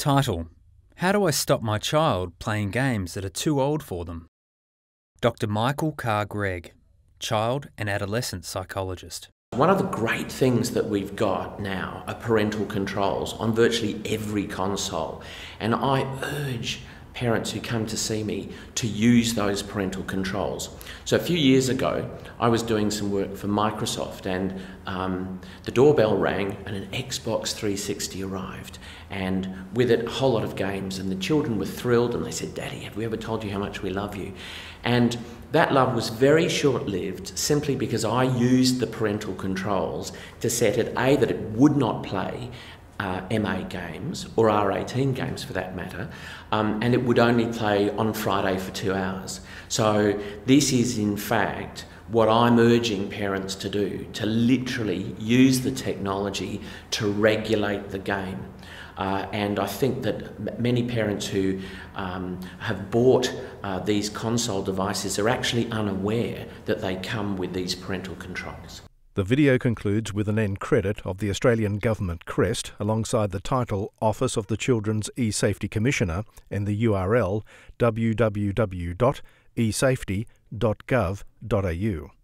Title How do I stop my child playing games that are too old for them? Dr. Michael Carr Gregg, child and adolescent psychologist. One of the great things that we've got now are parental controls on virtually every console, and I urge parents who come to see me to use those parental controls. So, a few years ago, I was doing some work for Microsoft, and um, the doorbell rang, and an Xbox 360 arrived, and with it, a whole lot of games. And the children were thrilled, and they said, Daddy, have we ever told you how much we love you? And that love was very short lived simply because I used the parental controls to set it A, that it would not play, uh, MA games, or R18 games for that matter, um, and it would only play on Friday for two hours. So, this is in fact what I'm urging parents to do to literally use the technology to regulate the game. Uh, and I think that many parents who um, have bought uh, these console devices are actually unaware that they come with these parental controls. The video concludes with an end credit of the Australian Government crest alongside the title Office of the Children's E-Safety Commissioner and the URL www.esafety.gov.au.